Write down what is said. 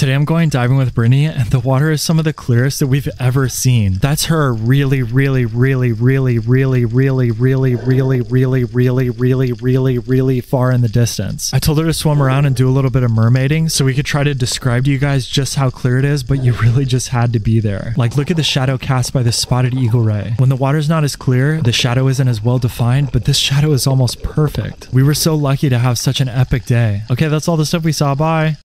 Today I'm going diving with Brittany and the water is some of the clearest that we've ever seen. That's her really, really, really, really, really, really, really, really, really, really, really, really, really far in the distance. I told her to swim around and do a little bit of mermaiding so we could try to describe to you guys just how clear it is, but you really just had to be there. Like look at the shadow cast by the spotted eagle ray. When the water's not as clear, the shadow isn't as well defined, but this shadow is almost perfect. We were so lucky to have such an epic day. Okay, that's all the stuff we saw. Bye.